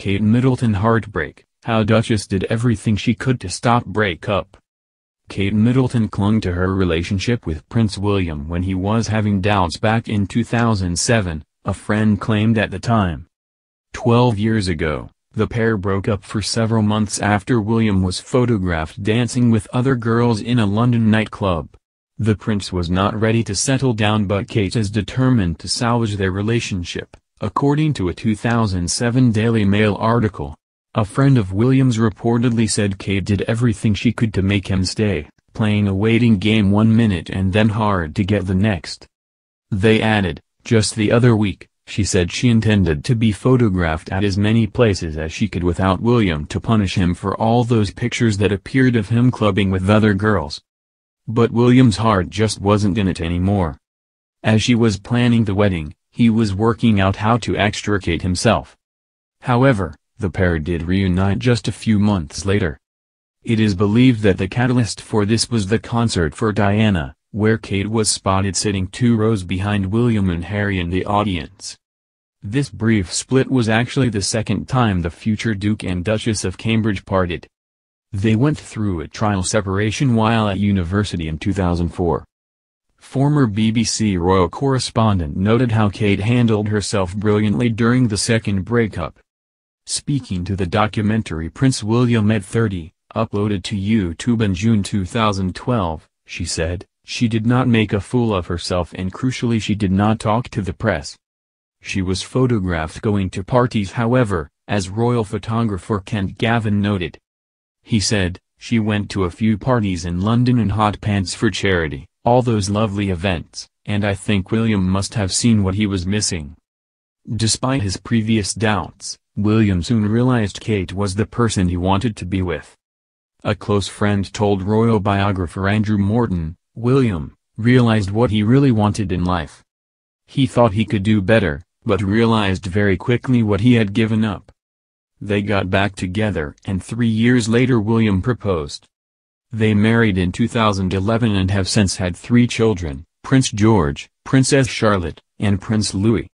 Kate Middleton heartbreak, how Duchess did everything she could to stop breakup. Kate Middleton clung to her relationship with Prince William when he was having doubts back in 2007, a friend claimed at the time. Twelve years ago, the pair broke up for several months after William was photographed dancing with other girls in a London nightclub. The prince was not ready to settle down but Kate is determined to salvage their relationship, according to a 2007 Daily Mail article. A friend of Williams reportedly said Kate did everything she could to make him stay, playing a waiting game one minute and then hard to get the next. They added, just the other week, she said she intended to be photographed at as many places as she could without William to punish him for all those pictures that appeared of him clubbing with other girls. But William's heart just wasn't in it anymore. As she was planning the wedding, he was working out how to extricate himself. However, the pair did reunite just a few months later. It is believed that the catalyst for this was the concert for Diana, where Kate was spotted sitting two rows behind William and Harry in the audience. This brief split was actually the second time the future Duke and Duchess of Cambridge parted. They went through a trial separation while at university in 2004. Former BBC royal correspondent noted how Kate handled herself brilliantly during the second breakup. Speaking to the documentary Prince William at 30, uploaded to YouTube in June 2012, she said, she did not make a fool of herself and crucially she did not talk to the press. She was photographed going to parties however, as royal photographer Kent Gavin noted. He said, she went to a few parties in London in hot pants for charity, all those lovely events, and I think William must have seen what he was missing. Despite his previous doubts, William soon realized Kate was the person he wanted to be with. A close friend told royal biographer Andrew Morton, William, realized what he really wanted in life. He thought he could do better, but realized very quickly what he had given up. They got back together and three years later William proposed. They married in 2011 and have since had three children, Prince George, Princess Charlotte, and Prince Louis.